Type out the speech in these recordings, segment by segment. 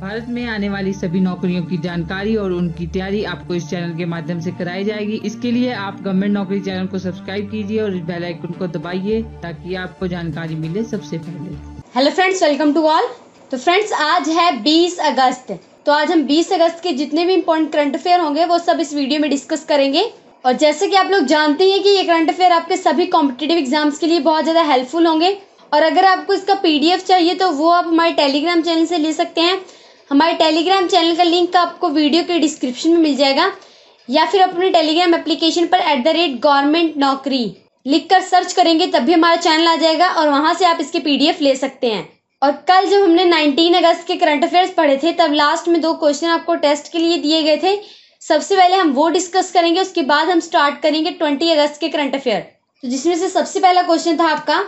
भारत में आने वाली सभी नौकरियों की जानकारी और उनकी तैयारी आपको इस चैनल के माध्यम से कराई जाएगी। इसके लिए आप गवर्नमेंट नौकरी चैनल को सब्सक्राइब कीजिए और बेल आइकन को दबाइए ताकि आपको जानकारी मिले सबसे पहले। Hello friends welcome to all तो फ्रेंड्स आज है 20 अगस्त। तो आज हम 20 अगस्त के जितने भी इम्पोर्टेंट करंट अफेयर होंगे, वो सब इस वीडियो में डिस्कस करेंगे। और जैसे कि आप लोग जानते हैं कि ये करंट अफेयर आपके सभी कॉम्पिटेटिव एग्ज़ाम्स के लिए बहुत ज़्यादा हेल्पफुल होंगे। और अगर आपको इसका पीडीएफ चाहिए तो वो आप हमारे टेलीग्राम चैनल से ले सकते हैं। हमारे टेलीग्राम चैनल का लिंक आपको वीडियो के डिस्क्रिप्शन में मिल जाएगा, या फिर अपने टेलीग्राम एप्लीकेशन पर एट द रेट गवर्नमेंट नौकरी लिख कर सर्च करेंगे, तब भी हमारा चैनल आ जाएगा और वहाँ से आप इसके पीडीएफ ले सकते हैं। और कल जब हमने 19 अगस्त के करंट अफेयर्स पढ़े थे, तब लास्ट में दो क्वेश्चन आपको टेस्ट के लिए दिए गए थे। सबसे पहले हम वो डिस्कस करेंगे, उसके बाद हम स्टार्ट करेंगे 20 अगस्त के करंट अफेयर तो जिसमें से सबसे पहला क्वेश्चन था आपका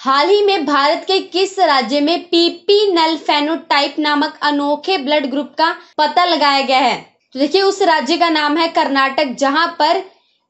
हाल ही में भारत के किस राज्य में पीपी नल फेनोटाइप नामक अनोखे ब्लड ग्रुप का पता लगाया गया है? तो देखिए, उस राज्य का नाम है कर्नाटक, जहाँ पर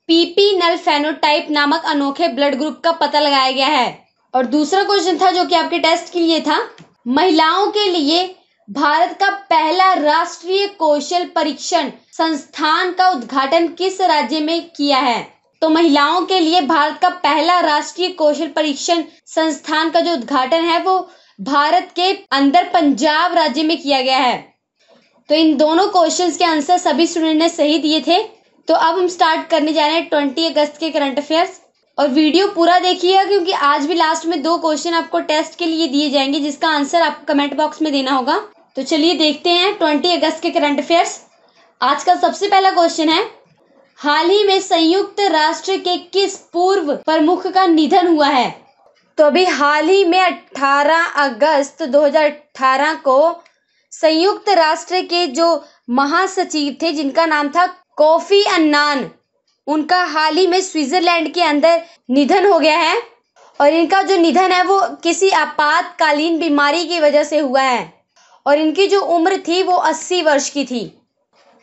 पीपी नल फेनोटाइप नामक अनोखे ब्लड ग्रुप का पता लगाया गया है। और दूसरा क्वेश्चन था जो कि आपके टेस्ट के लिए था, महिलाओं के लिए भारत का पहला राष्ट्रीय कौशल परीक्षण संस्थान का उद्घाटन किस राज्य में किया है? तो महिलाओं के लिए भारत का पहला राष्ट्रीय कौशल परीक्षण संस्थान का जो उद्घाटन है, वो भारत के अंदर पंजाब राज्य में किया गया है। तो इन दोनों क्वेश्चंस के आंसर सभी स्टूडेंट ने सही दिए थे। तो अब हम स्टार्ट करने जा रहे हैं ट्वेंटी अगस्त के करंट अफेयर्स और वीडियो पूरा देखिएगा, क्योंकि आज भी लास्ट में दो क्वेश्चन आपको टेस्ट के लिए दिए जाएँगे, जिसका आंसर आपको कमेंट बॉक्स में देना होगा। तो चलिए देखते हैं ट्वेंटी अगस्त के करंट अफेयर्स आज का सबसे पहला क्वेश्चन है हाल ही में संयुक्त राष्ट्र के किस पूर्व प्रमुख का निधन हुआ है? तो अभी हाल ही में 18 अगस्त 2018 को संयुक्त राष्ट्र के जो महासचिव थे, जिनका नाम था कॉफ़ी अन्नान, उनका हाल ही में स्विट्जरलैंड के अंदर निधन हो गया है। और इनका जो निधन है, वो किसी आपातकालीन बीमारी की वजह से हुआ है। और इनकी जो उम्र थी, वो 80 वर्ष की थी।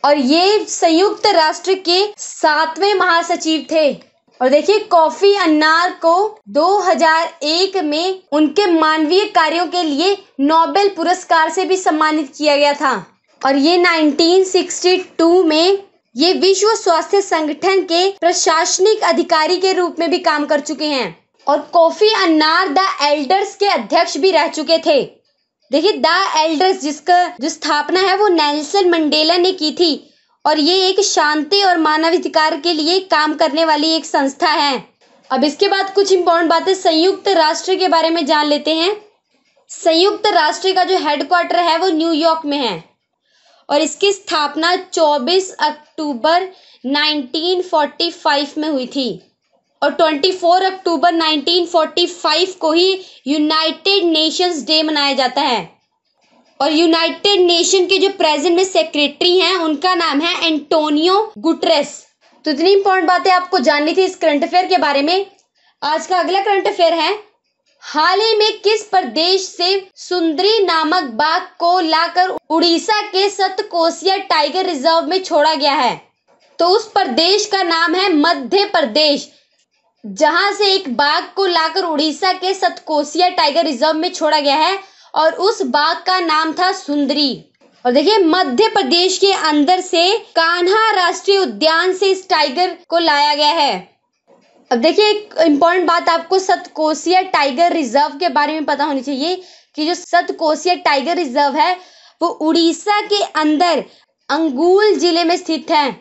और ये संयुक्त राष्ट्र के सातवें महासचिव थे। और देखिए, कॉफ़ी अन्नार को 2001 में उनके मानवीय कार्यों के लिए नोबेल पुरस्कार से भी सम्मानित किया गया था। और ये 1962 में ये विश्व स्वास्थ्य संगठन के प्रशासनिक अधिकारी के रूप में भी काम कर चुके हैं। और कॉफ़ी अन्नार द एल्डर्स के अध्यक्ष भी रह चुके थे। देखिए, द एल्डर्स जिसका, जो स्थापना है, वो नेल्सन मंडेला ने की थी। और ये एक शांति और मानवाधिकार के लिए काम करने वाली एक संस्था है। अब इसके बाद कुछ इंपॉर्टेंट बातें संयुक्त राष्ट्र के बारे में जान लेते हैं। संयुक्त राष्ट्र का जो हेडक्वार्टर है, वो न्यूयॉर्क में है। और इसकी स्थापना 24 अक्टूबर 1945 में हुई थी। और 24 अक्टूबर 1945 को ही यूनाइटेड नेशंस डे मनाया जाता है। और यूनाइटेड नेशन के जो प्रेजेंट में सेक्रेटरी हैं, उनका नाम है एंटोनियो गुटरेस। तो इतनी इंपॉर्टेंट बातें आपको जाननी थी इस करंट अफेयर के बारे में। आज का अगला करंट अफेयर है, हाल ही में किस प्रदेश से सुंदरी नामक बाघ को लाकर उड़ीसा के सतकोसिया टाइगर रिज़र्व में छोड़ा गया है? तो उस प्रदेश का नाम है मध्य प्रदेश। जहाँ से एक बाघ को लाकर उड़ीसा के सतकोसिया टाइगर रिज़र्व में छोड़ा गया है और उस बाघ का नाम था सुंदरी। और देखिए, मध्य प्रदेश के अंदर से कान्हा राष्ट्रीय उद्यान से इस टाइगर को लाया गया है। अब देखिए, एक इंपॉर्टेंट बात आपको सतकोसिया टाइगर रिज़र्व के बारे में पता होनी चाहिए कि जो सतकोसिया टाइगर रिज़र्व है, वो उड़ीसा के अंदर अंगूल ज़िले में स्थित है।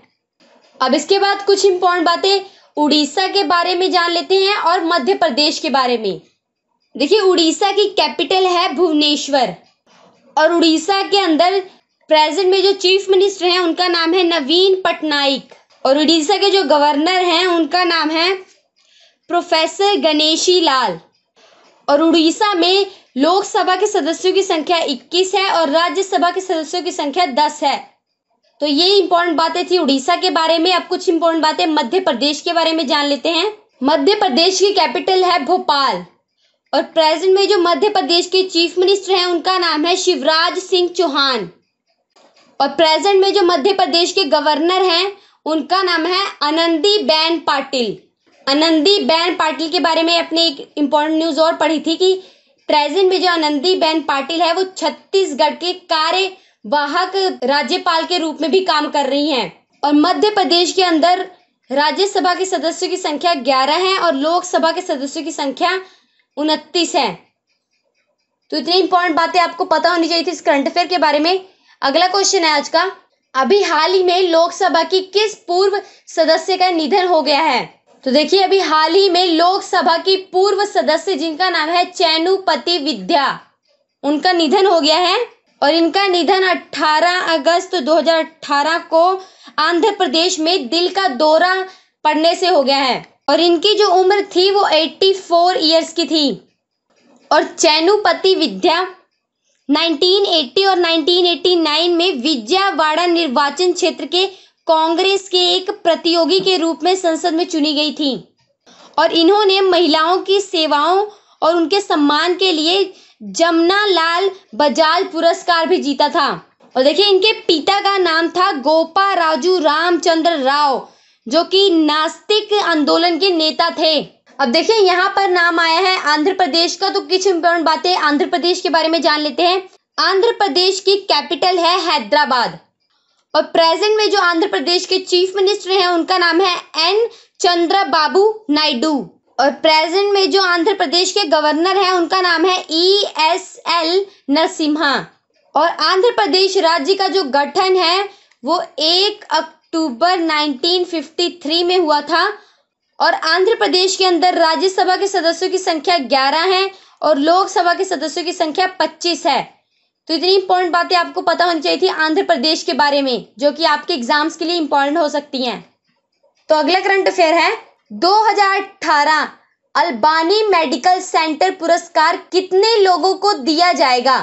अब इसके बाद कुछ इम्पोर्टेंट बातें उड़ीसा के बारे में जान लेते हैं और मध्य प्रदेश के बारे में। देखिए, उड़ीसा की कैपिटल है भुवनेश्वर और उड़ीसा के अंदर प्रेजेंट में जो चीफ मिनिस्टर हैं, उनका नाम है नवीन पटनाइक और उड़ीसा के जो गवर्नर हैं, उनका नाम है प्रोफेसर गणेशी लाल और उड़ीसा में लोकसभा के सदस्यों की संख्या 21 है और राज्यसभा के सदस्यों की संख्या 10 है। तो ये इंपॉर्टेंट बातें थी उड़ीसा के बारे में। अब कुछ इंपॉर्टेंट बातें मध्य प्रदेश के बारे में जान लेते हैं। मध्य प्रदेश की कैपिटल है भोपाल। और प्रेजेंट में जो मध्य प्रदेश के चीफ मिनिस्टर हैं, उनका नाम है शिवराज सिंह चौहान। और प्रेजेंट में जो मध्य प्रदेश के गवर्नर हैं, उनका नाम है आनंदी बेन पाटिल। आनंदी बेन पाटिल के बारे में अपने एक इम्पोर्टेंट न्यूज़ और पढ़ी थी कि प्रेजेंट में जो आनंदी बेन पाटिल है, वो छत्तीसगढ़ के कार्य वाहक राज्यपाल के रूप में भी काम कर रही हैं। और मध्य प्रदेश के अंदर राज्यसभा के सदस्यों की संख्या ग्यारह है और लोकसभा के सदस्यों की संख्या उनतीस है। तो इतनी इंपॉर्टेंट बातें आपको पता होनी चाहिए थी इस करंट अफेयर के बारे में। अगला क्वेश्चन है आज का। अभी हाल ही में लोकसभा की किस पूर्व सदस्य का निधन हो गया है? तो देखिए, अभी हाल ही में लोकसभा की पूर्व सदस्य जिनका नाम है चैनुपति विद्या, उनका निधन हो गया है। और इनका निधन 18 अगस्त 2018 को आंध्र प्रदेश में दिल का दौरा पड़ने से हो गया है। और इनकी जो उम्र थी वो 84 इयर्स की थी। और चैनुपति विद्या 1980 और 1989 में विजयवाड़ा निर्वाचन क्षेत्र के कांग्रेस के एक प्रतियोगी के रूप में संसद में चुनी गई थी। और इन्होंने महिलाओं की सेवाओं और उनके सम्मान के लिए जमुना लाल बजाल पुरस्कार भी जीता था। और देखिए, इनके पिता का नाम था गोपा राजू रामचंद्र राव, जो कि नास्तिक आंदोलन के नेता थे। अब देखिए, यहाँ पर नाम आया है आंध्र प्रदेश का। तो कुछ इंपॉर्टेंट बातें आंध्र प्रदेश के बारे में जान लेते हैं। आंध्र प्रदेश की कैपिटल है हैदराबाद। और प्रेजेंट में जो आंध्र प्रदेश के चीफ मिनिस्टर हैं, उनका नाम है एन चंद्र बाबू नायडू। और प्रेजेंट में जो आंध्र प्रदेश के गवर्नर हैं, उनका नाम है ई एस एल नरसिम्हा। और आंध्र प्रदेश राज्य का जो गठन है, वो एक अक्टूबर 1953 में हुआ था। और आंध्र प्रदेश के अंदर राज्यसभा के सदस्यों की संख्या 11 है और लोकसभा के सदस्यों की संख्या 25 है। तो इतनी इंपॉर्टेंट बातें आपको पता होनी चाहिए थी आंध्र प्रदेश के बारे में, जो कि आपके एग्ज़ाम्स के लिए इंपॉर्टेंट हो सकती हैं। तो अगला करंट अफेयर है। 2018 अल्बानी मेडिकल सेंटर पुरस्कार कितने लोगों को दिया जाएगा?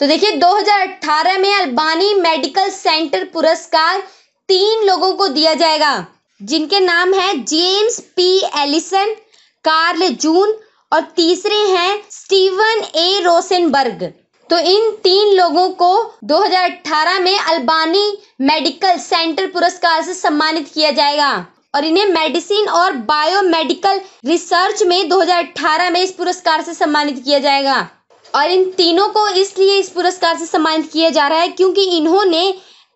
तो देखिए 2018 में अल्बानी मेडिकल सेंटर पुरस्कार तीन लोगों को दिया जाएगा। जिनके नाम है James P Allison, Carl June और तीसरे हैं स्टीवन ए रोसेनबर्ग। तो इन तीन लोगों को 2018 में अल्बानी मेडिकल सेंटर पुरस्कार से सम्मानित किया जाएगा। और इन्हें मेडिसिन और बायोमेडिकल रिसर्च में 2018 में इस पुरस्कार से सम्मानित किया जाएगा। और इन तीनों को इसलिए इस पुरस्कार से सम्मानित किया जा रहा है क्योंकि इन्होंने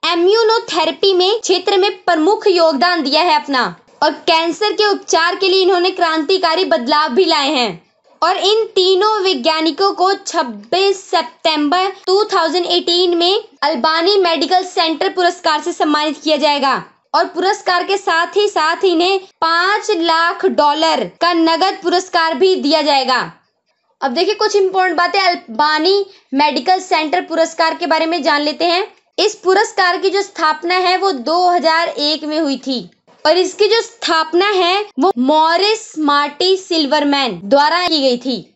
इम्यूनोथेरेपी में क्षेत्र में प्रमुख योगदान दिया है अपना। और कैंसर के उपचार के लिए इन्होंने क्रांतिकारी बदलाव भी लाए हैं। और इन तीनों वैज्ञानिकों को 26 सितंबर 2018 में अल्बानी मेडिकल सेंटर पुरस्कार से सम्मानित किया जाएगा। और पुरस्कार के साथ ही साथ इन्हें पाँच लाख डॉलर का नगद पुरस्कार भी दिया जाएगा। अब देखिए कुछ इंपॉर्टेंट बातें, अल्बानी मेडिकल सेंटर पुरस्कार के बारे में जान लेते हैं। इस पुरस्कार की जो स्थापना है, वो 2001 में हुई थी। और इसकी जो स्थापना है, वो मॉरिस मार्टी सिल्वरमैन द्वारा की गई थी।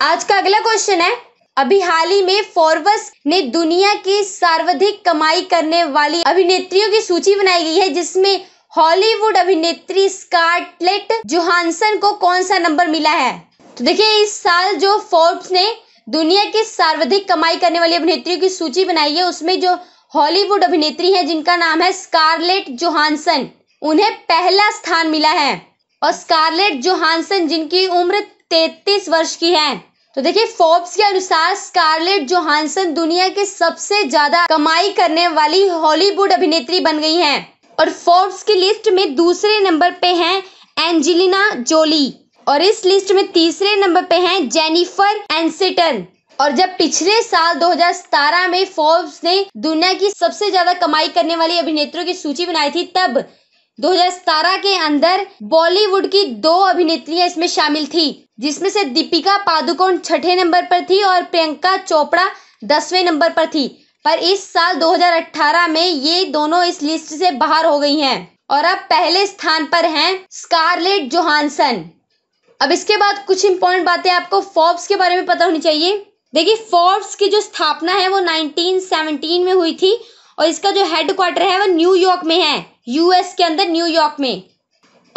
आज का अगला क्वेश्चन है अभी हाल ही में फोर्बस ने दुनिया की सर्वाधिक कमाई करने वाली अभिनेत्रियों की सूची बनाई गई है, जिसमें हॉलीवुड अभिनेत्री स्कारलेट जोहानसन को कौन सा नंबर मिला है? तो देखिए, इस साल जो फोर्ब्स ने दुनिया की सर्वाधिक कमाई करने वाली अभिनेत्रियों की सूची बनाई है, उसमें जो हॉलीवुड अभिनेत्री है, जिनका नाम है स्कारलेट जोहानसन, उन्हें पहला स्थान मिला है। और स्कारलेट जोहानसन, जिनकी उम्र 33 वर्ष की है तो देखिए फोर्ब्स के अनुसार स्कारलेट जोहानसन दुनिया के सबसे ज़्यादा कमाई करने वाली हॉलीवुड अभिनेत्री बन गई हैं। और फोर्ब्स की लिस्ट में दूसरे नंबर पे हैं एंजेलिना जोली और इस लिस्ट में तीसरे नंबर पे हैं जेनिफर एंसिटन और जब पिछले साल 2017 में फोर्ब्स ने दुनिया की सबसे ज़्यादा कमाई करने वाली अभिनेत्रियों की सूची बनाई थी, तब 2017 के अंदर बॉलीवुड की दो अभिनेत्रियाँ इसमें शामिल थी। जिसमें से दीपिका पादुकोण छठे नंबर पर थी और प्रियंका चोपड़ा दसवें नंबर पर थी। पर इस साल 2018 में ये दोनों इस लिस्ट से बाहर हो गई हैं और अब पहले स्थान पर हैं स्कारलेट जोहानसन। अब इसके बाद कुछ इंपॉर्टेंट बातें आपको फोर्ब्स के बारे में पता होनी चाहिए। देखिए फोर्ब्स की जो स्थापना है वो 1917 में हुई थी और इसका जो हेडक्वार्टर है वो न्यूयॉर्क में है यूएस के अंदर न्यूयॉर्क में।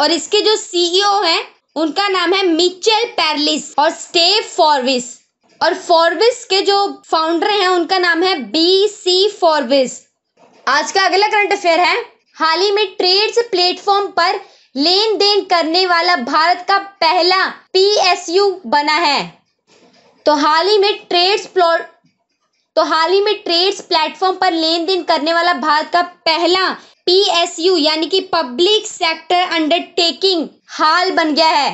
और इसके जो सीईओ हैं उनका नाम है मिचेल पैरलिस और स्टेव फॉरविस। और फॉरविस के जो फाउंडर हैं, उनका नाम है बी सी फॉरविस। आज का अगला करंट अफेयर है। हाल ही में ट्रेड्स प्लेटफॉर्म पर लेन देन करने वाला भारत का पहला पीएसयू बना है। तो हाल ही में ट्रेड्स तो हाल ही में ट्रेड्स प्लेटफॉर्म पर लेन देन करने वाला भारत का पहला पीएसयू, यानी कि पब्लिक सेक्टर अंडरटेकिंग, हाल बन गया है।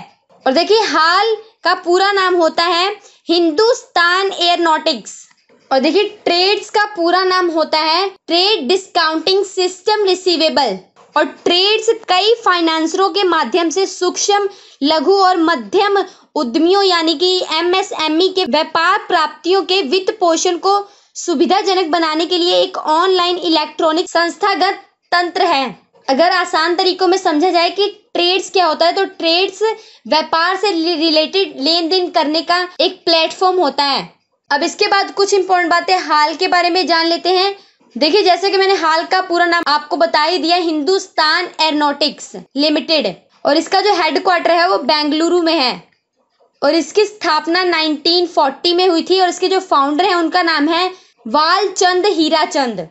और देखिए, हाल का पूरा नाम होता है हिंदुस्तान एयरनोटिक्स। और देखिए, ट्रेड्स का पूरा नाम होता है ट्रेड डिस्काउंटिंग सिस्टम रिसीवेबल। और ट्रेड्स कई फाइनेंसरों के माध्यम से सूक्ष्म, लघु और मध्यम उद्यमियों, यानी कि एमएसएमई के व्यापार प्राप्तियों के वित्त पोषण को सुविधाजनक बनाने के लिए एक ऑनलाइन इलेक्ट्रॉनिक संस्थागत तंत्र है। अगर आसान तरीकों में समझा जाए कि ट्रेड्स क्या होता है तो ट्रेड्स व्यापार से रिलेटेड लेन देन करने का एक प्लेटफॉर्म होता है। अब इसके बाद कुछ इंपॉर्टेंट बातें हाल के बारे में जान लेते हैं। देखिए, जैसे कि मैंने हाल का पूरा नाम आपको बता ही दिया, हिंदुस्तान एरोनॉटिक्स लिमिटेड। और इसका जो हेडक्वार्टर है वो बेंगलुरु में है। और इसकी स्थापना 1940 में हुई थी और इसके जो फाउंडर हैं, उनका नाम है वालचंद हीराचंद।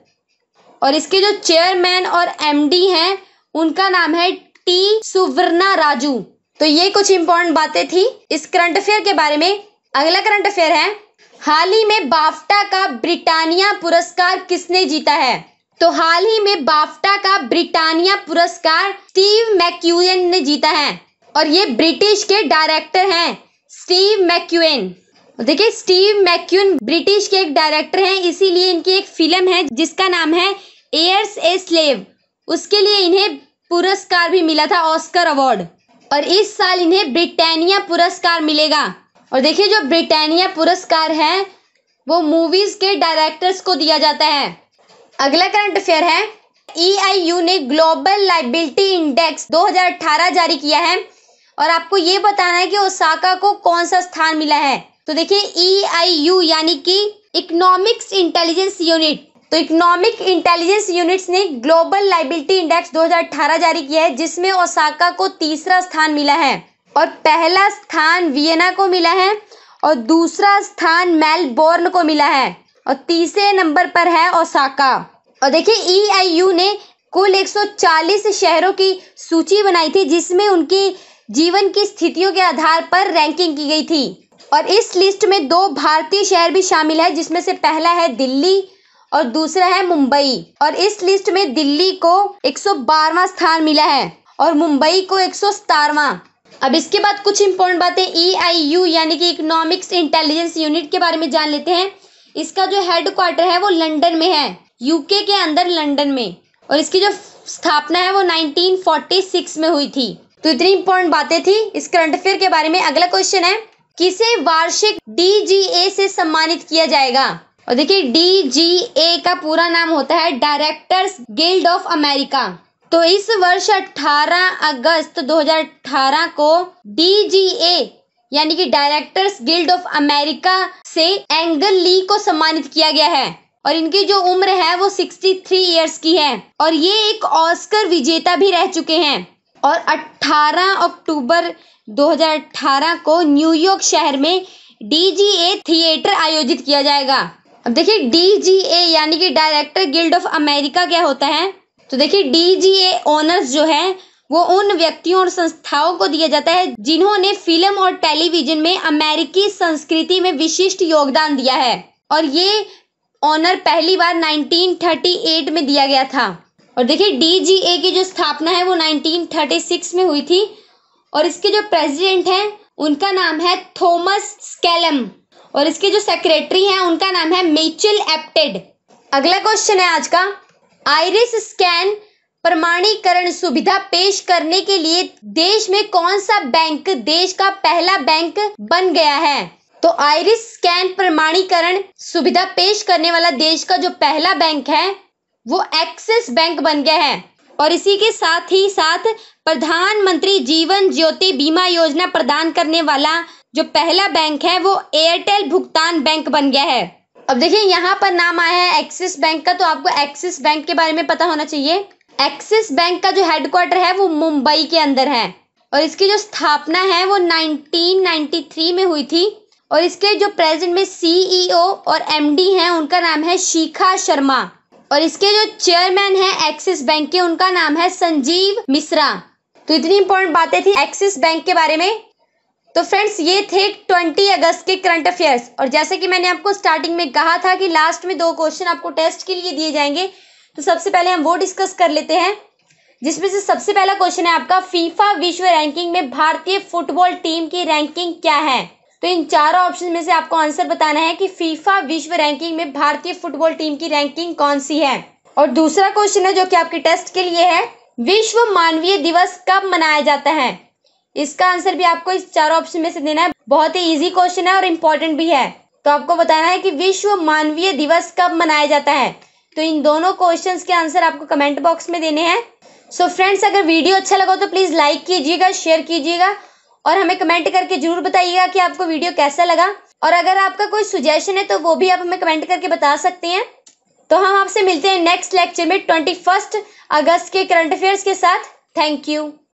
और इसके जो चेयरमैन और एमडी हैं, उनका नाम है टी सुवर्णा राजू। तो ये कुछ इंपॉर्टेंट बातें थी। इस करंट अफेयर के बारे में अगला करंट अफेयर है। हाल ही में बाफ्टा का ब्रिटानिया पुरस्कार किसने जीता है? तो हाल ही में बाफ्टा का ब्रिटानिया पुरस्कार स्टीव मैक्यूएन ने जीता है। और ये ब्रिटिश के डायरेक्टर हैं, स्टीव मैक्यूएन। देखिए, स्टीव मैक्यून ब्रिटिश के एक डायरेक्टर हैं, इसीलिए इनकी एक फ़िल्म है, जिसका नाम है एयर्स ए स्लेव। उसके लिए इन्हें पुरस्कार भी मिला था, ऑस्कर अवार्ड। और इस साल इन्हें ब्रिटानिया पुरस्कार मिलेगा। और देखिए जो ब्रिटानिया पुरस्कार है, वो मूवीज़ के डायरेक्टर्स को दिया जाता है। अगला करंट अफेयर है। ईआईयू e ने ग्लोबल लाइबिलिटी इंडेक्स 2018 जारी किया है। और आपको ये बताना है कि ओसाका को कौन सा स्थान मिला है? तो देखिए ईआईयू e यानी कि इकोनॉमिक्स इंटेलिजेंस यूनिट तो इकोनॉमिक इंटेलिजेंस यूनिट्स ने ग्लोबल लाइबिलिटी इंडेक्स 2018 जारी किया है, जिसमें ओसाका को तीसरा स्थान मिला है। और पहला स्थान वियना को मिला है और दूसरा स्थान मेलबोर्न को मिला है और तीसरे नंबर पर है ओसाका। और देखिए ईआईयू e ने कुल 140 शहरों की सूची बनाई थी, जिसमें उनकी जीवन की स्थितियों के आधार पर रैंकिंग की गई थी। और इस लिस्ट में दो भारतीय शहर भी शामिल है, जिसमें से पहला है दिल्ली और दूसरा है मुंबई। और इस लिस्ट में दिल्ली को 112वां स्थान मिला है और मुंबई को एक अब इसके बाद कुछ इंपॉर्टेंट बातें ई आई यू यानी कि इकोनॉमिक्स इंटेलिजेंस यूनिट के बारे में जान लेते हैं। इसका जो हेड क्वार्टर है, वो लंदन में है यूके के अंदर लंदन में। और इसकी जो स्थापना है, वो 1946 में हुई थी। तो इतनी इंपॉर्टेंट बातें थी। इस करंट अफेयर के बारे में अगला क्वेश्चन है, किसे वार्षिक डीजीए से सम्मानित किया जाएगा? और देखिए डीजीए का पूरा नाम होता है डायरेक्टर्स गिल्ड ऑफ़ अमेरिका तो इस वर्ष 18 अगस्त 2018 को डीजीए यानी कि डायरेक्टर्स गिल्ड ऑफ़ अमेरिका से एंगल ली को सम्मानित किया गया है। और इनकी जो उम्र है वो 63 इयर्स की है। और ये एक ऑस्कर विजेता भी रह चुके हैं। और 18 अक्टूबर 2018 को न्यूयॉर्क शहर में डीजीए थिएटर आयोजित किया जाएगा। अब देखिए डीजीए यानी कि डायरेक्टर गिल्ड ऑफ़ अमेरिका क्या होता है? तो देखिए डीजीए ओनर्स जो है, वो उन व्यक्तियों और संस्थाओं को दिया जाता है जिन्होंने फ़िल्म और टेलीविज़न में अमेरिकी संस्कृति में विशिष्ट योगदान दिया है। और ये ऑनर पहली बार 1938 में दिया गया था। और देखिए डीजीए की जो स्थापना है, वो 1936 में हुई थी। और इसके जो प्रेसिडेंट हैं, उनका नाम है थॉमस स्केलम। और इसके जो सेक्रेटरी हैं, उनका नाम है मिचेल एप्टेड। अगला क्वेश्चन है आज का। आइरिस स्कैन प्रमाणीकरण सुविधा पेश करने के लिए देश में कौन सा बैंक देश का पहला बैंक बन गया है? तो आइरिस स्कैन प्रमाणीकरण सुविधा पेश करने वाला देश का जो पहला बैंक है, वो एक्सिस बैंक बन गया है। और इसी के साथ ही साथ प्रधानमंत्री जीवन ज्योति बीमा योजना प्रदान करने वाला जो पहला बैंक है, वो एयरटेल भुगतान बैंक बन गया है। अब देखिए, यहाँ पर नाम आया है एक्सिस बैंक का तो आपको एक्सिस बैंक के बारे में पता होना चाहिए। एक्सिस बैंक का जो हेडक्वार्टर है, वो मुंबई के अंदर है। और इसकी जो स्थापना है, वो 1993 में हुई थी। और इसके जो प्रेजेंट में सीईओ और एमडी हैं, उनका नाम है शिखा शर्मा और इसके जो चेयरमैन है एक्सिस बैंक के, उनका नाम है संजीव मिश्रा। तो इतनी इंपॉर्टेंट बातें थी एक्सिस बैंक के बारे में। तो फ्रेंड्स ये थे ट्वेंटी अगस्त के करंट अफेयर्स और जैसे कि मैंने आपको स्टार्टिंग में कहा था कि लास्ट में दो क्वेश्चन आपको टेस्ट के लिए दिए जाएँगे तो सबसे पहले हम वो डिस्कस कर लेते हैं, जिसमें से सबसे पहला क्वेश्चन है आपका फीफा विश्व रैंकिंग में भारतीय फुटबॉल टीम की रैंकिंग क्या है? तो इन चारों ऑप्शन में से आपको आंसर बताना है कि फीफा विश्व रैंकिंग में भारतीय फुटबॉल टीम की रैंकिंग कौन सी है? और दूसरा क्वेश्चन है जो कि आपके टेस्ट के लिए है, विश्व मानवीय दिवस कब मनाया जाता है? इसका आंसर भी आपको इस चारों ऑप्शन में से देना है। बहुत ही इजी क्वेश्चन है और इम्पोर्टेंट भी है। तो आपको बताना है कि विश्व मानवीय दिवस कब मनाया जाता है? तो इन दोनों क्वेश्चंस के आंसर आपको कमेंट बॉक्स में देने हैं। सो so फ्रेंड्स अगर वीडियो अच्छा लगा तो प्लीज़ लाइक कीजिएगा शेयर कीजिएगा और हमें कमेंट करके ज़रूर बताइएगा कि आपको वीडियो कैसा लगा। और अगर आपका कोई सुजेशन है तो वो भी आप हमें कमेंट करके बता सकते हैं। तो हम आपसे मिलते हैं नेक्स्ट लेक्चर में ट्वेंटी अगस्त के करंट अफेयर्स के साथ। Thank you